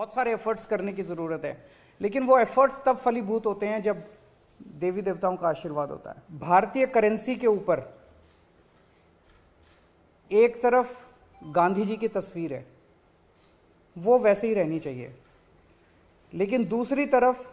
बहुत सारे एफर्ट्स करने की ज़रूरत है। लेकिन वो एफर्ट्स तब फलीभूत होते हैं जब देवी देवताओं का आशीर्वाद होता है। भारतीय करेंसी के ऊपर एक तरफ़ गांधी जी की तस्वीर है वो वैसे ही रहनी चाहिए। लेकिन दूसरी तरफ़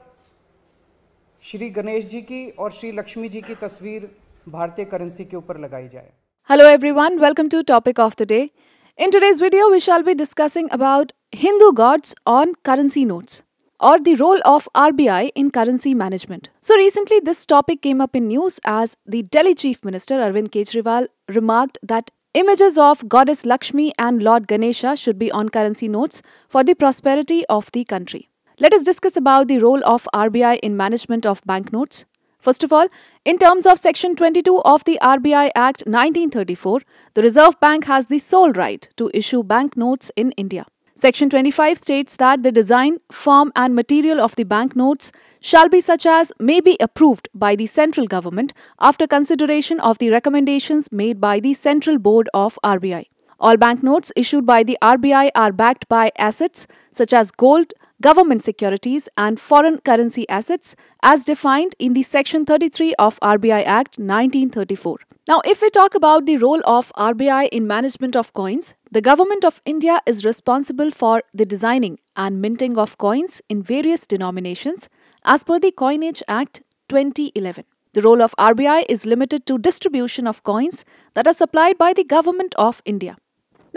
श्री गणेश जी की और श्री लक्ष्मी जी की तस्वीर भारतीय करेंसी के ऊपर लगाई जाए। Hello everyone, welcome to topic of the day. In today's video, we shall be discussing about Hindu gods on currency notes or the role of RBI in currency management. So recently this topic came up in news as the Delhi Chief Minister Arvind Kejriwal remarked that images of goddess Lakshmi and Lord Ganesha should be on currency notes for the prosperity of the country. Let us discuss about the role of RBI in management of banknotes. First of all, in terms of Section 22 of the RBI Act 1934, the Reserve Bank has the sole right to issue banknotes in India. Section 25 states that the design, form, and material of the banknotes shall be such as may be approved by the central government after consideration of the recommendations made by the Central Board of RBI. All banknotes issued by the RBI are backed by assets such as gold, government securities, and foreign currency assets as defined in the Section 33 of RBI Act 1934. Now, if we talk about the role of RBI in management of coins, the Government of India is responsible for the designing and minting of coins in various denominations as per the Coinage Act 2011. The role of RBI is limited to distribution of coins that are supplied by the Government of India.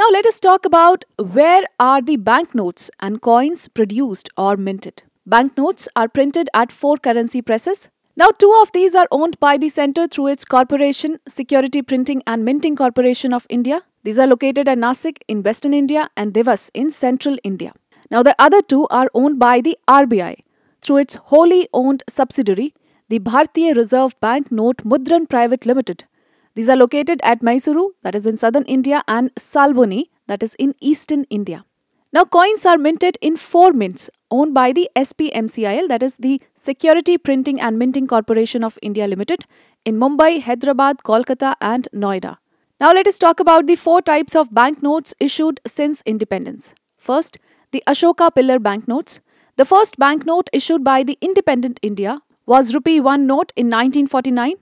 Now let us talk about where are the banknotes and coins produced or minted. Banknotes are printed at four currency presses. Now two of these are owned by the center through its corporation Security Printing and Minting Corporation of India. These are located at Nasik in western India and Dewas in central India. Now the other two are owned by the RBI through its wholly owned subsidiary the Bharatiya Reserve Bank Note Mudran Private Limited these are located at Mysuru, that is in southern India, and Salboni, that is in eastern India. Now, coins are minted in four mints owned by the SPMCIL, that is the Security Printing and Minting Corporation of India Limited, in Mumbai, Hyderabad, Kolkata, and Noida. Now, let us talk about the four types of banknotes issued since independence. First, the Ashoka Pillar banknotes. The first banknote issued by the independent India was rupee 1 note in 1949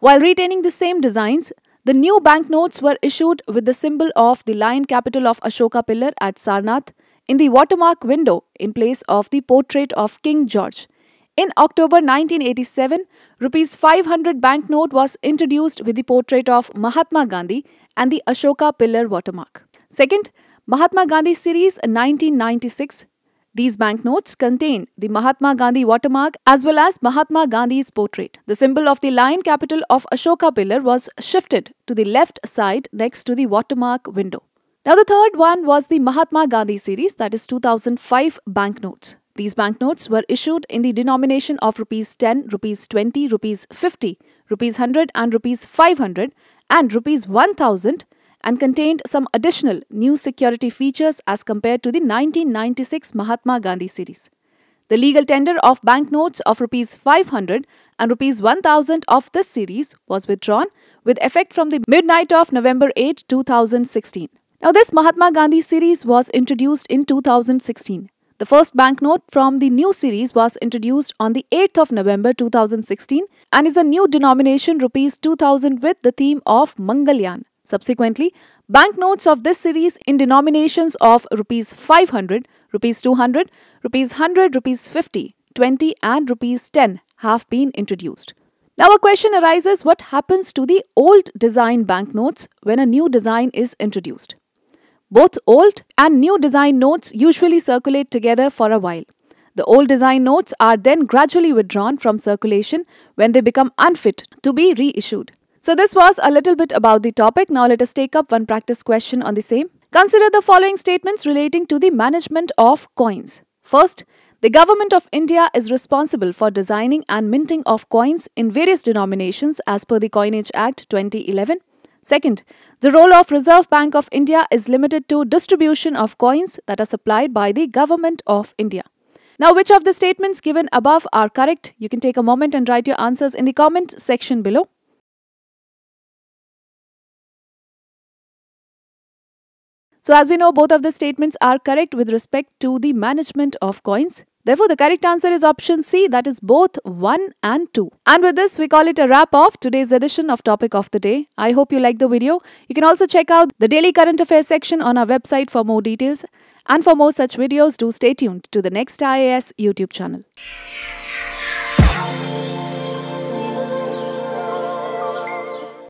while retaining the same designs, the new banknotes were issued with the symbol of the lion capital of Ashoka pillar at Sarnath in the watermark window in place of the portrait of King George. In October 1987, rupees 500 banknote was introduced with the portrait of Mahatma Gandhi and the Ashoka pillar watermark. Second, Mahatma Gandhi series 1996 these banknotes contain the Mahatma Gandhi watermark as well as Mahatma Gandhi's portrait. The symbol of the lion capital of Ashoka pillar was shifted to the left side next to the watermark window. Now the third one was the Mahatma Gandhi series that is 2005 banknotes. These banknotes were issued in the denomination of rupees 10, rupees 20, rupees 50, rupees 100 and rupees 500 and rupees 1000 and contained some additional new security features as compared to the 1996 Mahatma Gandhi series. The legal tender of banknotes of rupees 500 and rupees 1000 of this series was withdrawn with effect from the midnight of November 8, 2016. Now this Mahatma Gandhi series was introduced in 2016. The first banknote from the new series was introduced on the 8th of November 2016 and is a new denomination rupees 2000 with the theme of Mangalyan. Subsequently, banknotes of this series in denominations of rupees 500, rupees 200, rupees 100, rupees 50, 20 and rupees 10 have been introduced. Now a question arises what happens to the old design banknotes when a new design is introduced? Both old and new design notes usually circulate together for a while. The old design notes are then gradually withdrawn from circulation when they become unfit to be reissued. So this was a little bit about the topic. Now let us take up one practice question on the same. Consider the following statements relating to the management of coins. First, the Government of India is responsible for designing and minting of coins in various denominations as per the Coinage Act 2011. Second, the role of Reserve Bank of India is limited to distribution of coins that are supplied by the Government of India. Now, which of the statements given above are correct? You can take a moment and write your answers in the comment section below. So, as we know, both of the statements are correct with respect to the management of coins. Therefore, the correct answer is option C, that is both 1 and 2. And with this, we call it a wrap of today's edition of Topic of the Day. I hope you liked the video. You can also check out the daily current affairs section on our website for more details. And for more such videos, do stay tuned to the next IAS YouTube channel.